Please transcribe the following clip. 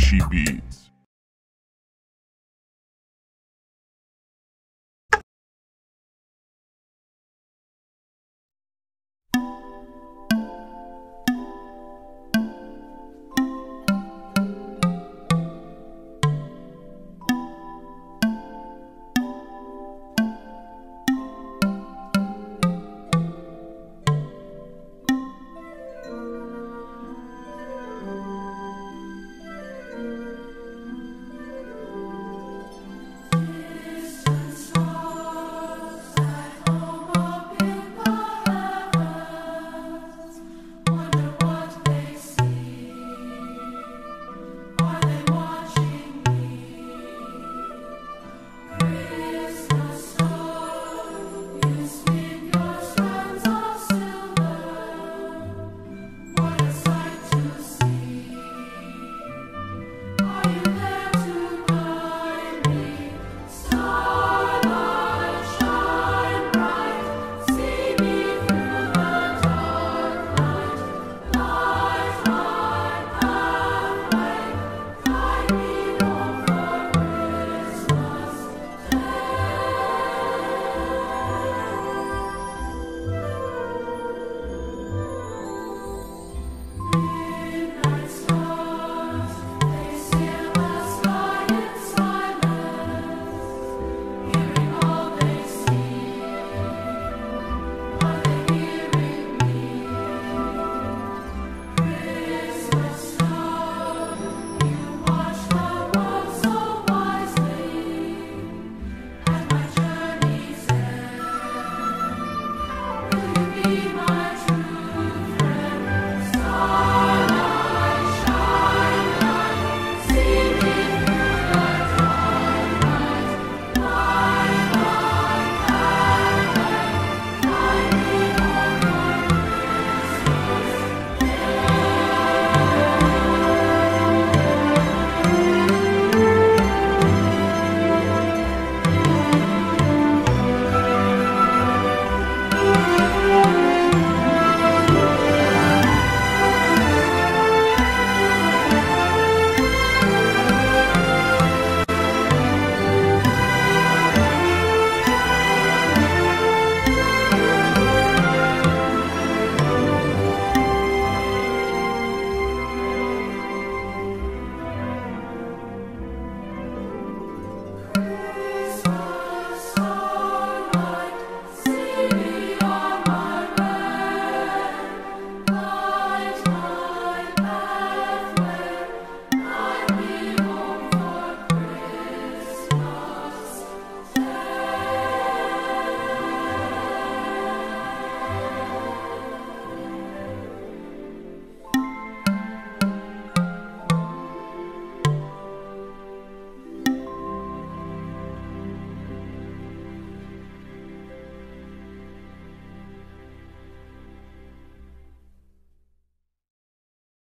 Fishy Beats.